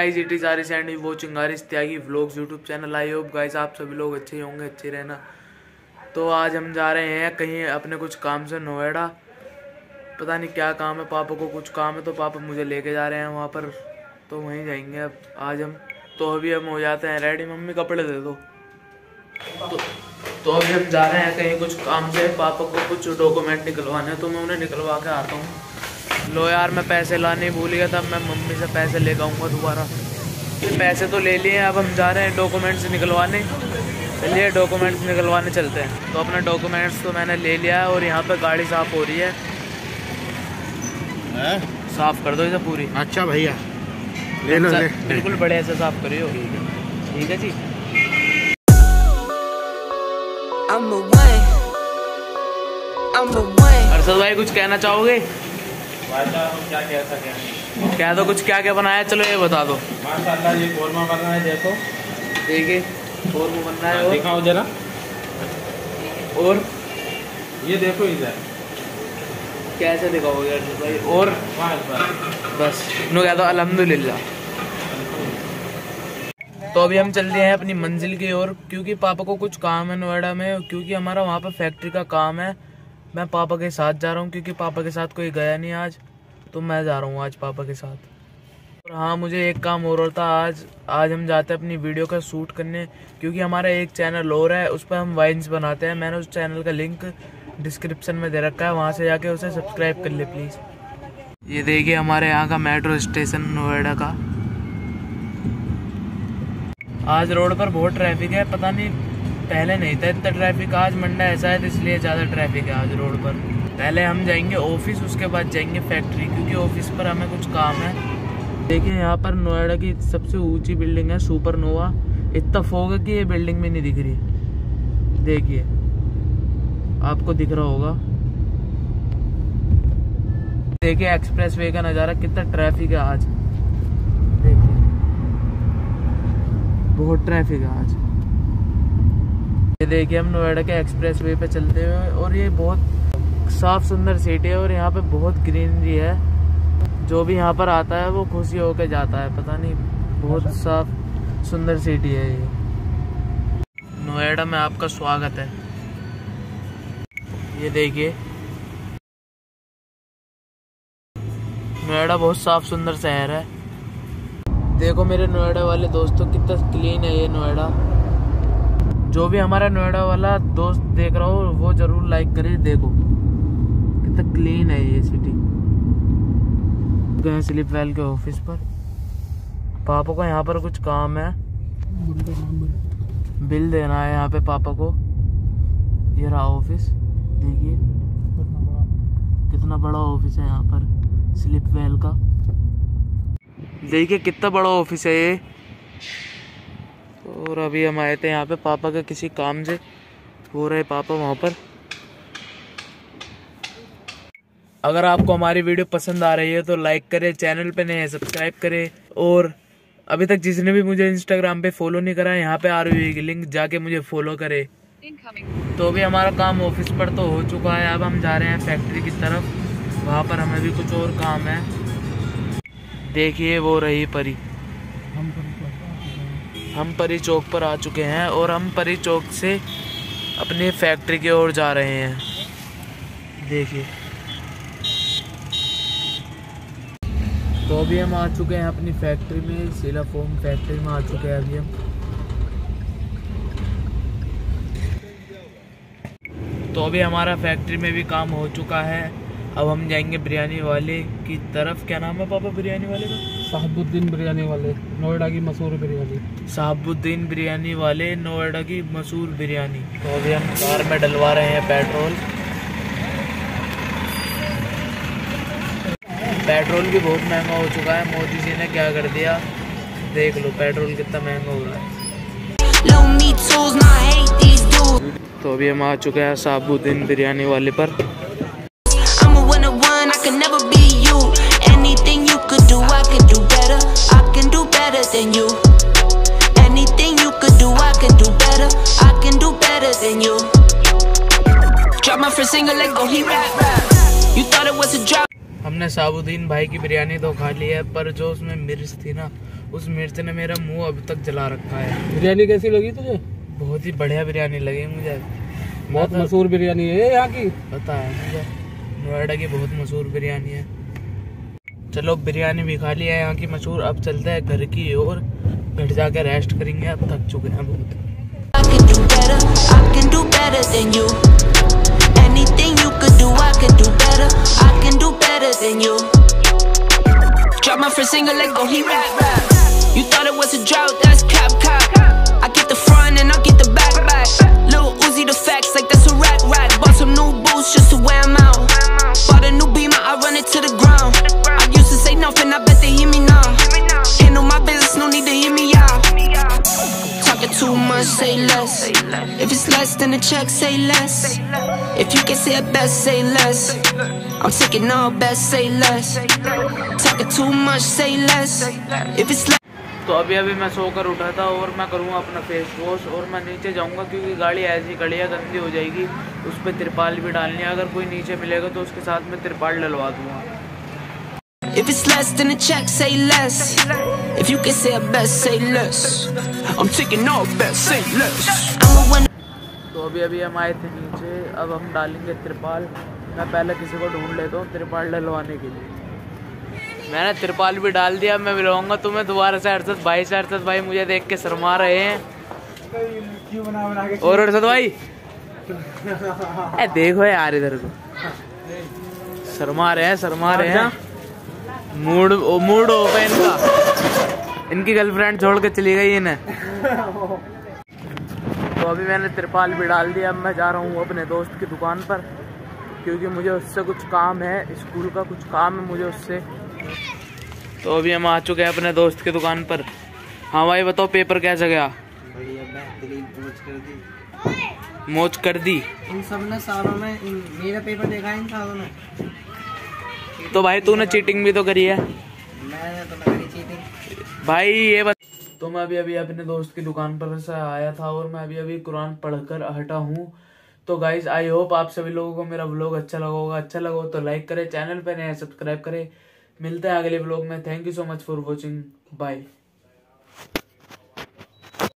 Guys it is Aris and watching Aris Tyagi vlogs YouTube channel I hope guys आप सभी लोग अच्छे होंगे अच्छे रहना। तो आज हम जा रहे हैं कहीं अपने कुछ काम से नोएडा। पता नहीं क्या काम है पापा को कुछ काम है तो पापा मुझे लेके जा रहे हैं वहाँ पर। तो वहीं जाएँगे अब आज हम। तो अभी हम हो जाते हैं रेडी मम्मी कपड़े दे दो। तो, तो अभी हम जा रहे हैं कहीं कुछ काम से। पापा को कुछ डॉक्यूमेंट निकलवाने तो मैं उन्हें निकलवा के आता हूँ। लो यार मैं पैसे लाने भूल गया था मैं मम्मी से पैसे ले आऊँगा दोबारा। पैसे तो ले लिए अब हम जा रहे हैं डॉक्यूमेंट्स निकलवाने। चलिए डॉक्यूमेंट्स निकलवाने चलते हैं। तो अपना डॉक्यूमेंट्स तो मैंने ले लिया है और यहाँ पे गाड़ी साफ़ हो रही है। है? साफ़ कर दो इसे पूरी। अच्छा भैया ले लो ले। बिल्कुल बढ़िया से साफ़ करियो। ठीक है। जी. अरसद भाई कुछ कहना चाहोगे? क्या कह सके कह दो कुछ क्या क्या बनाया? चलो ये बता दो। माशाल्लाह ये कोरमा बन रहा है देखो। देखिए वो बनना है और, दिखाओ जरा। और? ये देखो इधर। कैसे दिखाओगे भाई? और? बस नो कह दो अल्हम्दुलिल्लाह। तो अभी हम चल रहे हैं अपनी मंजिल की ओर क्योंकि पापा को कुछ काम है नोएडा में क्योंकि हमारा वहाँ पर फैक्ट्री का काम है मैं पापा के साथ जा रहा हूँ क्योंकि पापा के साथ कोई गया नहीं आज। तो मैं जा रहा हूँ आज पापा के साथ। और हाँ मुझे एक काम और होता आज। आज हम जाते हैं अपनी वीडियो का शूट करने, क्योंकि हमारा एक चैनल और है, उस पर हम वाइन्स बनाते हैं। मैंने उस चैनल का लिंक डिस्क्रिप्शन में दे रखा है, वहाँ से जाके उसे सब्सक्राइब कर ले प्लीज़। ये देखिए हमारे यहाँ का मेट्रो स्टेशन नोएडा का। आज रोड पर बहुत ट्रैफ़िक है, पता नहीं पहले नहीं था, इतना ट्रैफ़िक आज मंडा ऐसा है इसलिए ज़्यादा ट्रैफ़िक है आज रोड पर। पहले हम जाएँगे ऑफ़िस उसके बाद जाएँगे फैक्ट्री क्योंकि ऑफ़िस पर हमें कुछ काम है। देखिए, यहाँ पर नोएडा की सबसे ऊँची बिल्डिंग है सुपर नोवा इतना फोग है कि ये बिल्डिंग भी नहीं दिख रही। देखिए, आपको दिख रहा होगा। देखिए एक्सप्रेस वे का नज़ारा कितना ट्रैफ़िक है आज। देखिए, बहुत ट्रैफ़िक है आज। देखिए हम नोएडा के एक्सप्रेस वे पे चलते हुए और ये बहुत साफ़ सुंदर सिटी है और यहाँ पे बहुत ग्रीनरी है। जो भी यहाँ पर आता है वो खुशी होकर जाता है पता नहीं बहुत साफ़ सुंदर सिटी है ये। नोएडा में आपका स्वागत है। ये देखिए। नोएडा बहुत साफ़ सुंदर शहर है। देखो मेरे नोएडा वाले दोस्तों कितना क्लीन है ये नोएडा। जो भी हमारा नोएडा वाला दोस्त देख रहा हो, वो ज़रूर लाइक करे, देखो। कितना क्लीन है ये सिटी गए स्लिप वेल के ऑफ़िस पर। पापा को यहाँ पर कुछ काम है। बिल देना है यहाँ पे पापा को। ये रहा ऑफ़िस देखिए। कितना बड़ा ऑफ़िस है यहाँ पर स्लिप वेल का। देखिए कितना बड़ा ऑफ़िस है ये। और अभी हम आए थे यहाँ पे पापा के किसी काम से हो रहे पापा वहाँ पर। अगर आपको हमारी वीडियो पसंद आ रही है तो लाइक करें चैनल पे नए सब्सक्राइब करें। और अभी तक जिसने भी मुझे इंस्टाग्राम पे फॉलो नहीं करा है यहाँ पे आ रही हुई लिंक जाके मुझे फॉलो करे। तो अभी हमारा काम ऑफ़िस पर तो हो चुका है अब हम जा रहे हैं फैक्ट्री की तरफ़। वहाँ पर हमें भी कुछ और काम है। देखिए वो रही परी। हम परी चौक पर आ चुके हैं और हम परी चौक से अपनी फैक्ट्री की ओर जा रहे हैं। देखिए। तो अभी हम आ चुके हैं अपनी फैक्ट्री में, सीला फोम फैक्ट्री में आ चुके हैं अभी हम। तो अभी हमारा फैक्ट्री में भी काम हो चुका है। अब हम जाएँगे बिरयानी वाले की तरफ़। क्या नाम है पापा, बिरयानी वाले का? साहबुद्दीन बिरयानी वाले नोएडा की मशहूर बिरयानी। साहबुद्दीन बिरयानी वाले नोएडा की मशहूर बिरयानी। तो अभी हम कार में डलवा रहे हैं पेट्रोल। पेट्रोल भी बहुत महँगा हो चुका है। मोदी जी ने क्या कर दिया? देख लो पेट्रोल कितना महँगा हो रहा है. तो अभी हम आ चुके हैं साहबुद्दीन बिरयानी वाले पर। हमने साबुद्दीन भाई की बिरयानी तो खा ली है पर जो उसमें मिर्च थी ना उस मिर्च ने मेरा मुँह अब तक जला रखा है। बिरयानी कैसी लगी तुझे? बहुत ही बढ़िया बिरयानी लगी मुझे। बहुत मशहूर बिरयानी है यहाँ की। पता है मुझे। नोएडा की बहुत मशहूर बिरयानी है। चलो बिरयानी भी खा लिया है यहाँ की मशहूर। अब चलते हैं घर की ओर। घर जाकर रेस्ट करेंगे। अब थक चुके हैं बहुत। My single, leg, go, he rap rap. You thought it was a drought, that's cap cap. Less a check, say less. If you can say it best, say less. I'm taking all best, say less. Talking too much, say less. If it's less. तो अभी अभी मैं सोकर उठा था और मैं करूँगा अपना फेस वॉश और मैं नीचे जाऊँगा क्योंकि गाड़ी ऐसी खड़ी है गंदी हो जाएगी उस पर तिरपाल भी डालनी है अगर कोई नीचे मिलेगा तो उसके साथ में तिरपाल डलवा दूँगा If it's less than a check, say less. If you can say it best, say less. I'm taking all best, say less. I'm a winner. तो अभी अभी हम आए थे नीचे, अब हम डालेंगे तिरपाल। मैं पहले किसी को ढूंढ लेता हूँ तिरपाल डलवाने के लिए। मैंने तिरपाल भी डाल दिया मैं मिलाऊँगा तुम्हें दोबारा से अरसद भाई से। अरसद भाई मुझे देख के शर्मा रहे हैं। और अरसद भाई? ए, देखो यार इधर को। शर्मा रहे हैं, शर्मा रहे हैं। मूड मूड हो गया इनका इनकी गर्लफ्रेंड छोड़ के चली गई इन्हें। तो अभी मैंने तिरपाल भी डाल दिया। अब मैं जा रहा हूँ अपने दोस्त की दुकान पर क्योंकि मुझे उससे कुछ काम है स्कूल का कुछ काम है मुझे उससे। तो अभी हम आ चुके हैं अपने दोस्त की दुकान पर। हाँ भाई बताओ पेपर कैसे गया? मोच कर दी। इन सबने सालों में इन मेरा पेपर देखा है इन सालों में। तो भाई तूने चीटिंग भी तो करी है। मैंने तो करी चीटिंग भाई ये बत... तो मैं अभी अभी अपने दोस्त की दुकान पर से आया था और मैं अभी अभी कुरान पढ़कर हटा हूँ। तो गाइज़ आई होप आप सभी लोगों को मेरा व्लॉग अच्छा लगा होगा। अच्छा लगा हो तो लाइक करें चैनल पर नया सब्सक्राइब करें। मिलते हैं अगले व्लॉग में। Thank you so much for watching bye